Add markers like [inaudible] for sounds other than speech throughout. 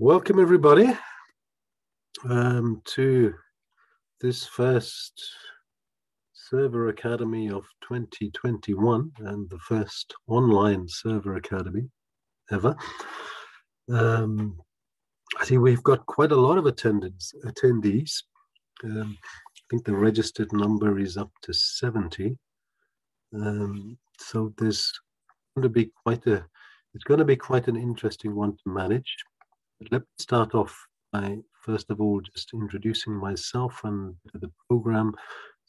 Welcome, everybody, um, to this first Server Academy of 2021 and the first online Server Academy ever. Um, I think we've got quite a lot of attendance, attendees. Um, I think the registered number is up to 70. Um, so there's going to be quite a, it's going to be quite an interesting one to manage. Let me start off by first of all just introducing myself and the program.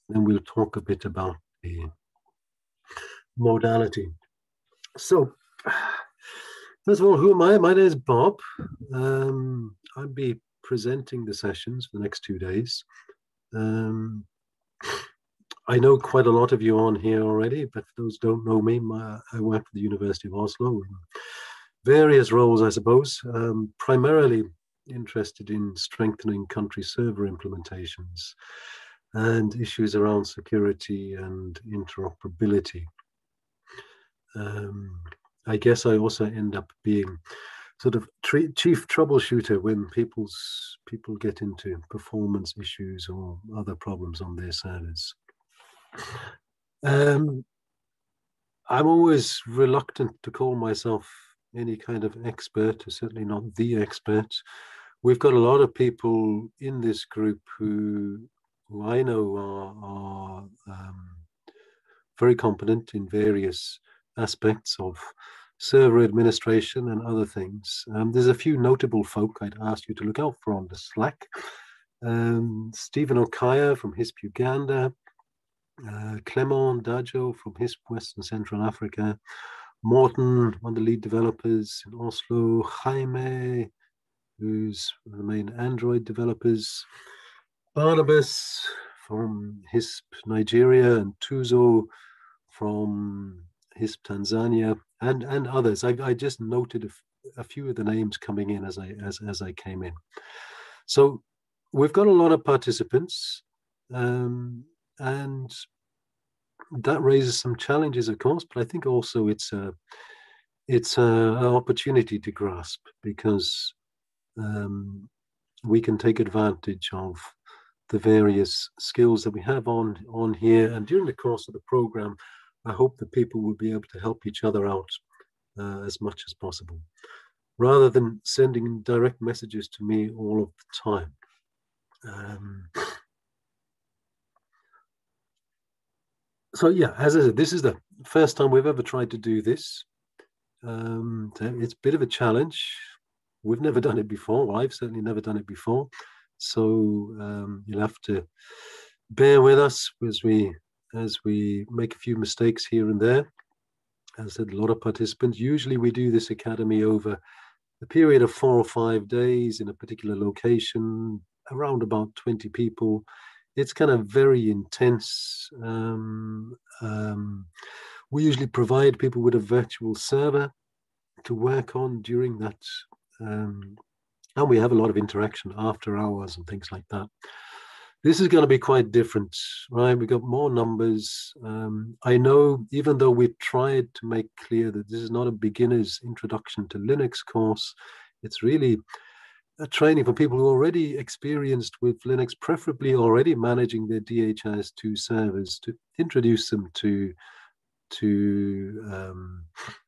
Then we'll talk a bit about the modality. So, first of all, who am I? My name is Bob. Um, I'll be presenting the sessions for the next two days. Um, I know quite a lot of you on here already, but for those don't know me, my, I work at the University of Oslo various roles, I suppose, um, primarily interested in strengthening country server implementations and issues around security and interoperability. Um, I guess I also end up being sort of chief troubleshooter when people's people get into performance issues or other problems on their servers. Um, I'm always reluctant to call myself any kind of expert, or certainly not the expert. We've got a lot of people in this group who, who I know are, are um, very competent in various aspects of server administration and other things. Um, there's a few notable folk I'd ask you to look out for on the Slack. Um, Stephen Okaya from HISP Uganda, uh, Clement Dajo from HISP Western Central Africa, Morten, one of the lead developers in Oslo, Jaime, who's one of the main Android developers, Barnabas from HISP Nigeria, and Tuzo from HISP Tanzania, and, and others. I, I just noted a, a few of the names coming in as I, as, as I came in. So we've got a lot of participants, um, and that raises some challenges, of course, but I think also it's a it's a, an opportunity to grasp because um, we can take advantage of the various skills that we have on on here, and during the course of the program, I hope that people will be able to help each other out uh, as much as possible, rather than sending direct messages to me all of the time. Um, so yeah, as I said, this is the first time we've ever tried to do this. Um, it's a bit of a challenge. We've never done it before. Well, I've certainly never done it before. So um, you'll have to bear with us as we as we make a few mistakes here and there. As I said, a lot of participants. Usually we do this academy over a period of four or five days in a particular location, around about 20 people it's kind of very intense. Um, um, we usually provide people with a virtual server to work on during that. Um, and we have a lot of interaction after hours and things like that. This is going to be quite different, right? We've got more numbers. Um, I know, even though we tried to make clear that this is not a beginner's introduction to Linux course, it's really training for people who are already experienced with Linux, preferably already managing their DHIS2 servers, to introduce them to to um,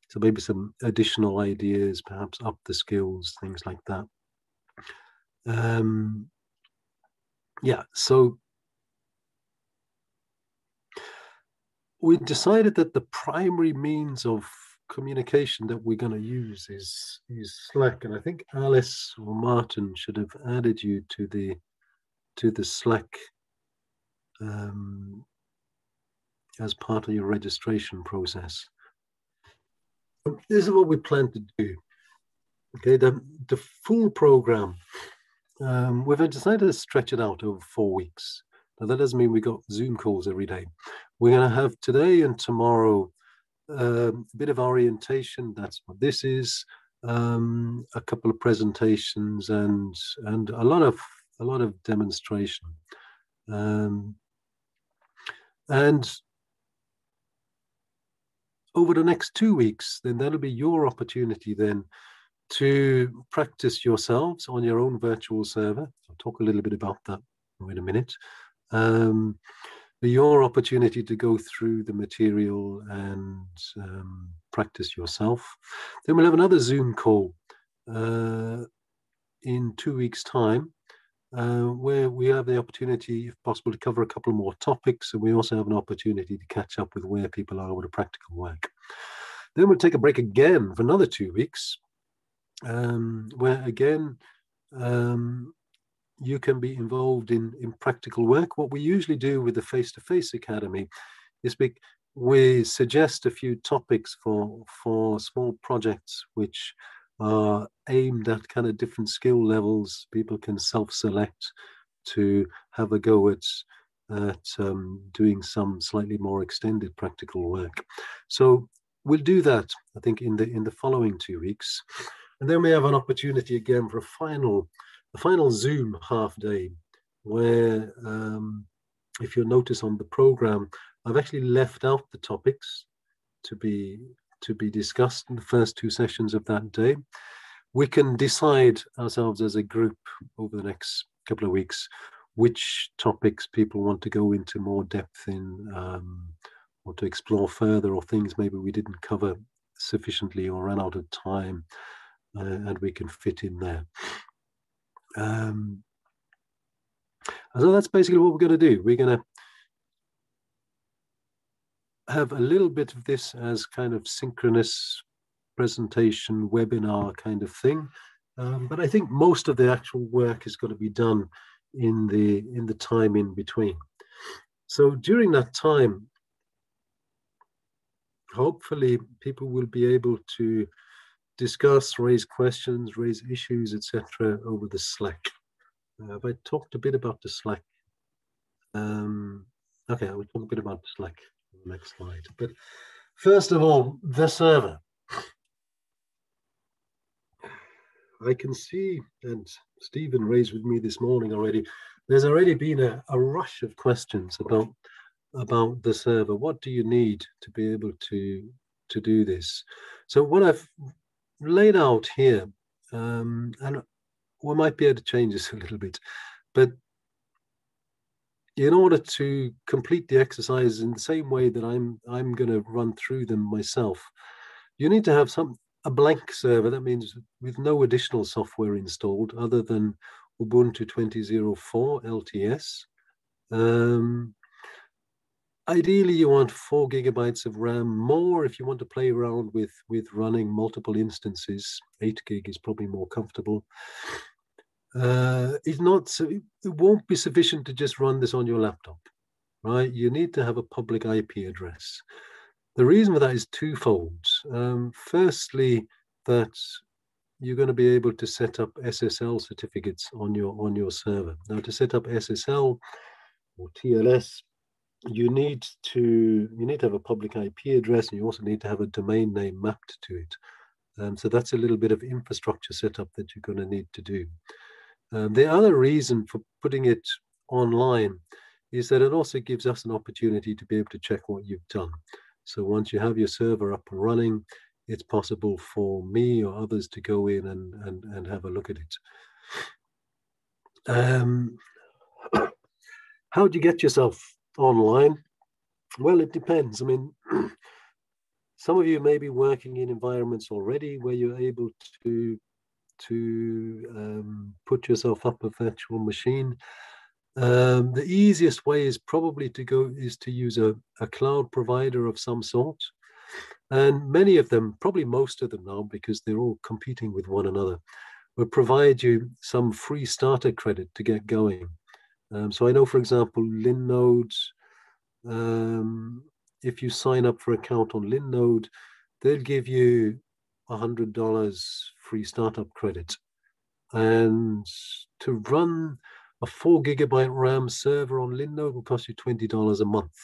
so maybe some additional ideas, perhaps up the skills, things like that. Um, yeah, so we decided that the primary means of communication that we're going to use is is Slack, and I think Alice or Martin should have added you to the to the Slack um, as part of your registration process. This is what we plan to do. Okay, the the full program. Um, we've decided to stretch it out over four weeks. Now that doesn't mean we got Zoom calls every day. We're going to have today and tomorrow um, a bit of orientation. That's what this is. Um, a couple of presentations and and a lot of a lot of demonstration. Um, and over the next two weeks, then that'll be your opportunity then to practice yourselves on your own virtual server. I'll talk a little bit about that in a minute. Um, your opportunity to go through the material and um, practice yourself. Then we'll have another Zoom call uh, in two weeks' time, uh, where we have the opportunity, if possible, to cover a couple more topics, and we also have an opportunity to catch up with where people are with the practical work. Then we'll take a break again for another two weeks, um, where again um, you can be involved in, in practical work. What we usually do with the face-to-face academy is we, we suggest a few topics for for small projects which are aimed at kind of different skill levels. People can self-select to have a go at at um, doing some slightly more extended practical work. So we'll do that, I think, in the in the following two weeks, and then we have an opportunity again for a final a final Zoom half day, where um, if you'll notice on the program, I've actually left out the topics to be to be discussed in the first two sessions of that day. We can decide ourselves as a group over the next couple of weeks which topics people want to go into more depth in um, or to explore further or things maybe we didn't cover sufficiently or ran out of time uh, and we can fit in there. Um, so that's basically what we're going to do. We're going to have a little bit of this as kind of synchronous presentation webinar kind of thing. Um, but I think most of the actual work is going to be done in the in the time in between. So during that time, hopefully people will be able to discuss, raise questions, raise issues, etc. over the Slack. Uh, have I talked a bit about the Slack? Um, okay, I will talk a bit about the Slack next slide. But first of all, the server. I can see, and Stephen raised with me this morning already, there's already been a, a rush of questions about about the server. What do you need to be able to to do this? So what I've laid out here, um, and we might be able to change this [laughs] a little bit, but in order to complete the exercise in the same way that I'm I'm going to run through them myself, you need to have some a blank server. That means with no additional software installed other than Ubuntu 20.04 LTS. Um, ideally you want four gigabytes of ram more if you want to play around with with running multiple instances. Eight gig is probably more comfortable. Uh, it's not so it won't be sufficient to just run this on your laptop right? You need to have a public ip address. The reason for that is twofold um, firstly that you're going to be able to set up ssl certificates on your on your server. Now to set up ssl or tls you need to you need to have a public IP address, and you also need to have a domain name mapped to it. Um, so that's a little bit of infrastructure setup that you're going to need to do. Um, the other reason for putting it online is that it also gives us an opportunity to be able to check what you've done. So once you have your server up and running, it's possible for me or others to go in and, and, and have a look at it. Um, [coughs] how do you get yourself online? Well, it depends. I mean, [clears throat] some of you may be working in environments already where you're able to to um, put yourself up a virtual machine. Um, the easiest way is probably to go is to use a, a cloud provider of some sort. And many of them, probably most of them now, because they're all competing with one another, will provide you some free starter credit to get going. Um, so I know, for example, Linode, um, if you sign up for account on Linode, they'll give you $100 free startup credit. And to run a four gigabyte RAM server on Linode will cost you $20 a month.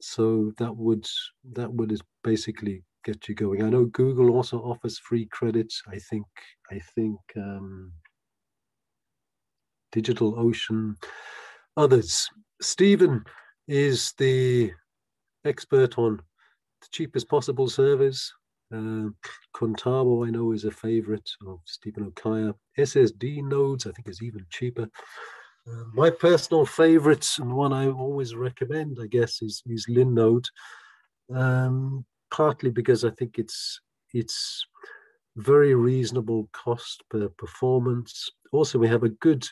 So that would that would basically get you going. I know Google also offers free credits. I think I think um, DigitalOcean, others. Stephen is the expert on the cheapest possible servers. Uh, Contabo, I know, is a favorite of Stephen Okaya. SSD nodes, I think, is even cheaper. Uh, my personal favorite and one I always recommend, I guess, is, is Linode. Um, partly because I think it's it's very reasonable cost per performance. Also, we have a good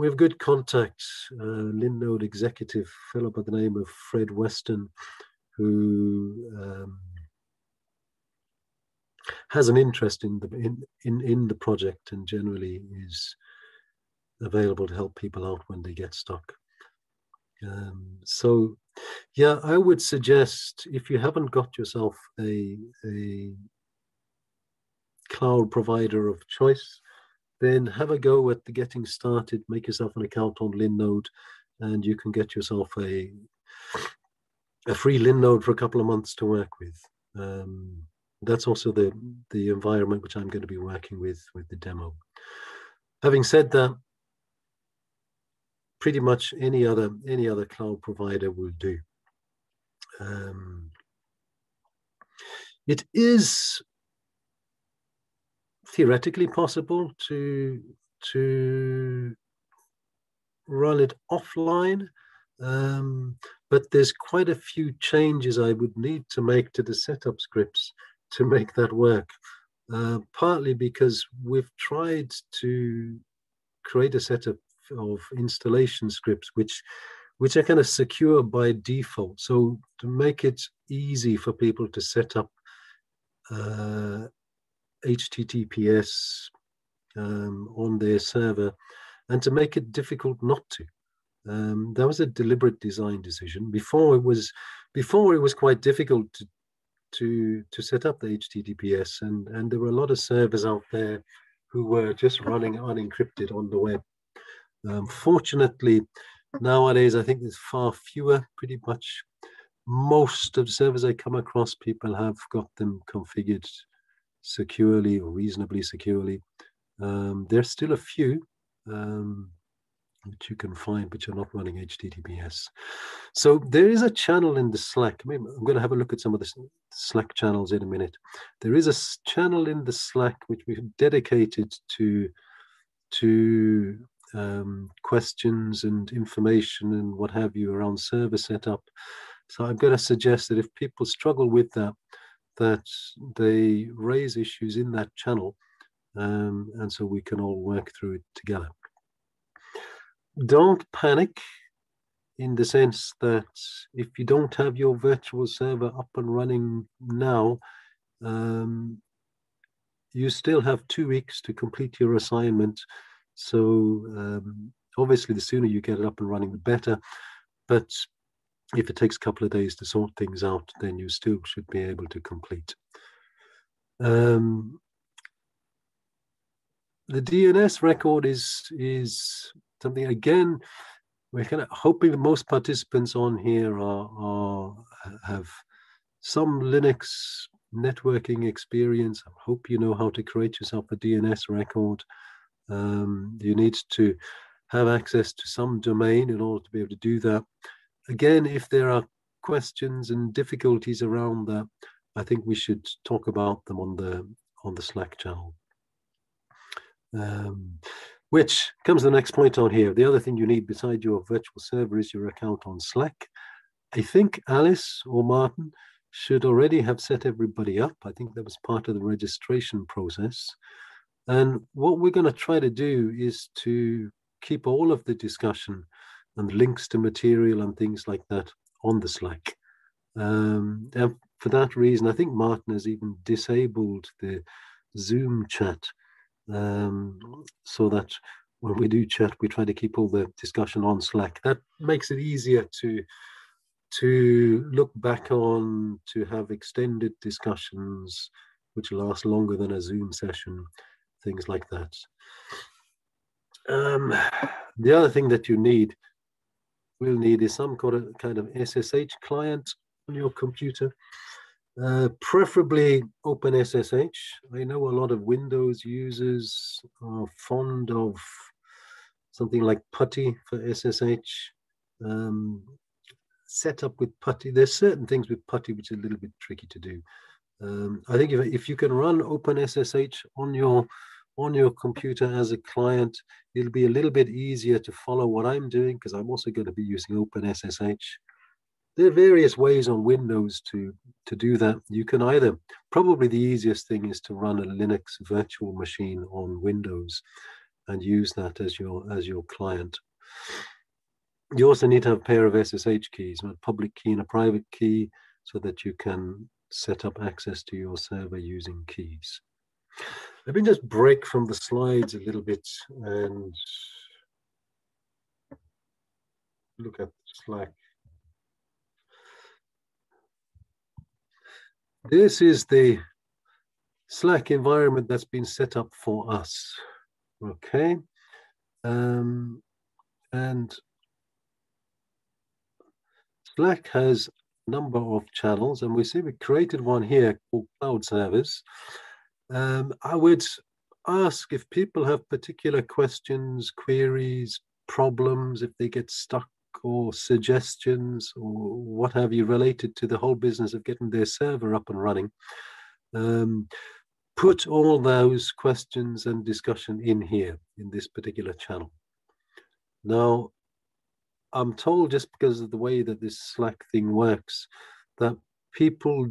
we have good contacts. Uh, Linode executive fellow by the name of Fred Weston, who um, has an interest in the in, in in the project and generally is available to help people out when they get stuck. Um, so, yeah, I would suggest if you haven't got yourself a a cloud provider of choice, then have a go at the getting started. Make yourself an account on Linode, and you can get yourself a a free Linode for a couple of months to work with. Um, that's also the the environment which I'm going to be working with with the demo. Having said that, pretty much any other any other cloud provider will do. Um, it is theoretically possible to to run it offline, um, but there's quite a few changes I would need to make to the setup scripts to make that work. Uh, partly because we've tried to create a setup of installation scripts which which are kind of secure by default. So to make it easy for people to set up uh, HTTPS um, on their server and to make it difficult not to. Um, that was a deliberate design decision. Before it was, before it was quite difficult to to to set up the HTTPS, and and there were a lot of servers out there who were just running unencrypted on the web. Um, fortunately, nowadays I think there's far fewer. Pretty much most of the servers I come across, people have got them configured securely or reasonably securely. Um, there's still a few um, which you can find which are not running HTTPS. So there is a channel in the Slack. I mean, I'm going to have a look at some of the Slack channels in a minute. There is a channel in the Slack which we've dedicated to to um, questions and information and what have you around server setup. So I'm going to suggest that if people struggle with that, that they raise issues in that channel um, and so we can all work through it together. Don't panic in the sense that if you don't have your virtual server up and running now, um, you still have two weeks to complete your assignment. So um, obviously the sooner you get it up and running, the better. But if it takes a couple of days to sort things out, then you still should be able to complete. Um, the DNS record is is something again. We're kind of hoping that most participants on here are, are have some Linux networking experience. I hope you know how to create yourself a DNS record. Um, you need to have access to some domain in order to be able to do that again, if there are questions and difficulties around that, I think we should talk about them on the on the Slack channel. Um, which comes to the next point on here. The other thing you need beside your virtual server is your account on Slack. I think Alice or Martin should already have set everybody up. I think that was part of the registration process. And what we're going to try to do is to keep all of the discussion and links to material and things like that on the Slack. Um, and for that reason, I think Martin has even disabled the Zoom chat um, so that when we do chat, we try to keep all the discussion on Slack. That makes it easier to to look back on, to have extended discussions which last longer than a Zoom session, things like that. Um, the other thing that you need will need is some kind of SSH client on your computer, uh, preferably OpenSSH. I know a lot of Windows users are fond of something like PuTTY for SSH. Um, set up with PuTTY. There's certain things with PuTTY which are a little bit tricky to do. Um, I think if, if you can run OpenSSH on your on your computer as a client, it'll be a little bit easier to follow what I'm doing because I'm also going to be using OpenSSH. There are various ways on Windows to, to do that. You can either, probably the easiest thing is to run a Linux virtual machine on Windows and use that as your, as your client. You also need to have a pair of SSH keys, a public key and a private key, so that you can set up access to your server using keys. Let me just break from the slides a little bit and look at Slack. This is the Slack environment that's been set up for us. Okay. Um, and Slack has a number of channels, and we see we created one here called Cloud Service. Um, I would ask if people have particular questions, queries, problems, if they get stuck or suggestions or what have you related to the whole business of getting their server up and running. Um, put all those questions and discussion in here in this particular channel. Now, I'm told just because of the way that this Slack thing works, that people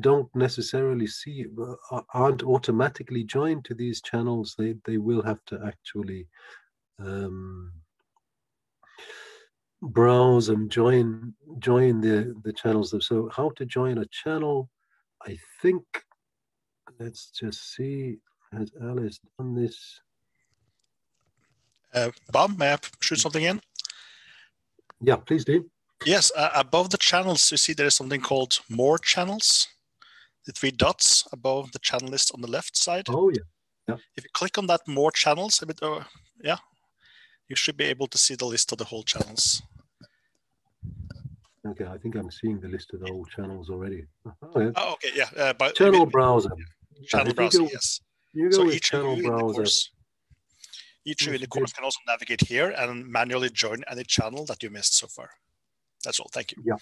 don't necessarily see uh, aren't automatically joined to these channels. They they will have to actually um, browse and join join the the channels so how to join a channel i think let's just see has alice done this? Uh, bob may i shoot something in? Yeah please do. Yes uh, above the channels you see there is something called more channels the three dots above the channel list on the left side. Oh yeah. Yeah. If you click on that more channels, a bit, uh, yeah, you should be able to see the list of the whole channels. Okay, I think I'm seeing the list of the whole channels already. Oh, yeah. oh okay, yeah. Uh, but channel maybe, browser. Channel browser, go, yes. You go so each channel browser. Course, each of you in the course can also navigate here and manually join any channel that you missed so far. That's all. Thank you. Yeah.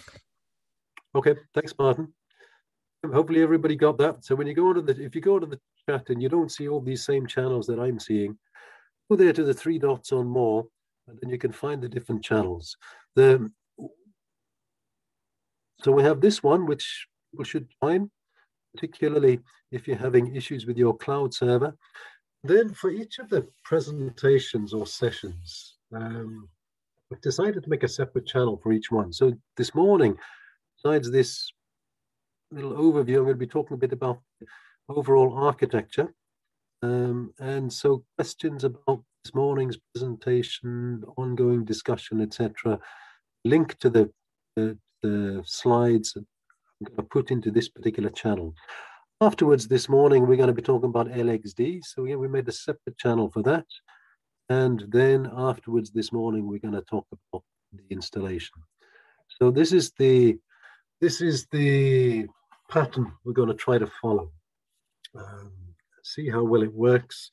Okay. Thanks, Martin hopefully everybody got that. So when you go to the, if you go to the chat and you don't see all these same channels that I'm seeing, go there to the three dots on more, and then you can find the different channels. The so we have this one, which we should find, particularly if you're having issues with your cloud server. Then for each of the presentations or sessions, um, I've decided to make a separate channel for each one. So this morning, besides this little overview, I'm going to be talking a bit about overall architecture. Um, and so questions about this morning's presentation, ongoing discussion, etc., link to the, the, the slides I'm going to put into this particular channel. Afterwards, this morning, we're going to be talking about LXD. So yeah, we made a separate channel for that. And then afterwards, this morning, we're going to talk about the installation. So this is the this is the pattern we're going to try to follow. Um, see how well it works.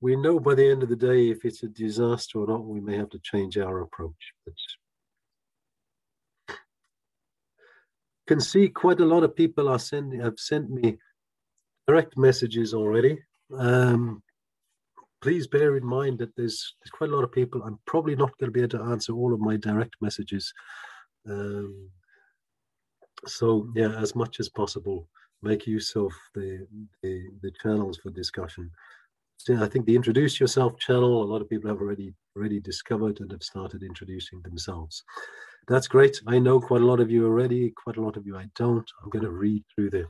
We know by the end of the day if it's a disaster or not, we may have to change our approach. But can see quite a lot of people are sending have sent me direct messages already. Um, please bear in mind that there's, there's quite a lot of people. I'm probably not going to be able to answer all of my direct messages. Um, so yeah, as much as possible, make use of the the, the channels for discussion. So I think the introduce yourself channel, a lot of people have already already discovered and have started introducing themselves. That's great. I know quite a lot of you already, quite a lot of you I don't. I'm going to read through the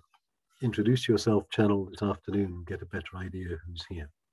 introduce yourself channel this afternoon and get a better idea who's here.